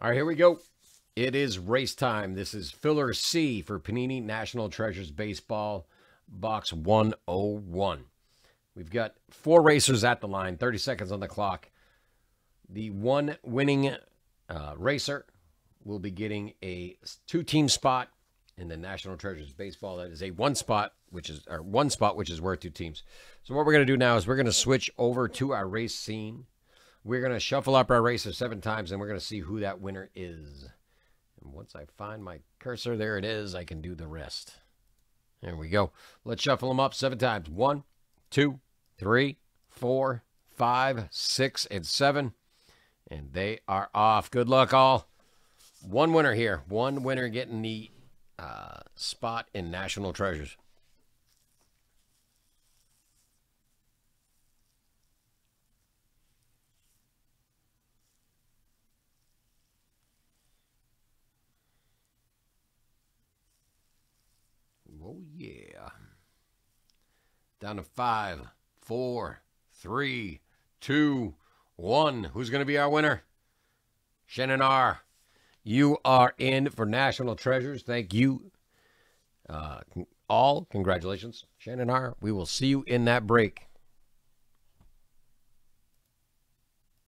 All right, here we go. It is race time. This is filler C for Panini National Treasures Baseball, box 101. We've got four racers at the line, 30 seconds on the clock. The one winning uh, racer will be getting a two team spot in the National Treasures Baseball. That is a one spot, which is or one spot, which is worth two teams. So what we're going to do now is we're going to switch over to our race scene. We're going to shuffle up our racers seven times, and we're going to see who that winner is. And once I find my cursor, there it is. I can do the rest. There we go. Let's shuffle them up seven times. One, two, three, four, five, six, and seven. And they are off. Good luck, all. One winner here. One winner getting the uh, spot in National Treasures. Oh, yeah. Down to five, four, three, two, one. Who's going to be our winner? Shannon R. You are in for National Treasures. Thank you. Uh, all congratulations, Shannon R. We will see you in that break.